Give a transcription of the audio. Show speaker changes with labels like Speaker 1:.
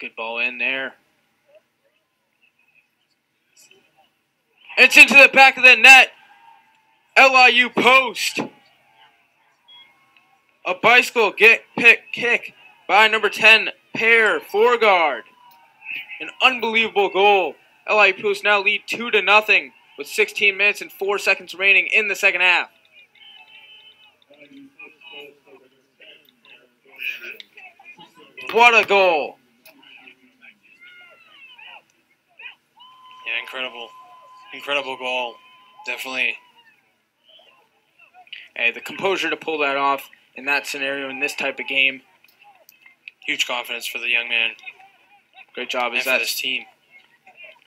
Speaker 1: Good ball in there. It's into the back of the net. LIU post. A bicycle get pick kick by number 10, Per Forgaard. An unbelievable goal. LIU post now lead 2 to nothing with 16 minutes and 4 seconds remaining in the second half. What a goal.
Speaker 2: Yeah, incredible. Incredible goal. Definitely.
Speaker 1: Hey, the composure to pull that off in that scenario in this type of game.
Speaker 2: Huge confidence for the young man
Speaker 1: Great job.
Speaker 2: and
Speaker 1: Is that
Speaker 2: this team.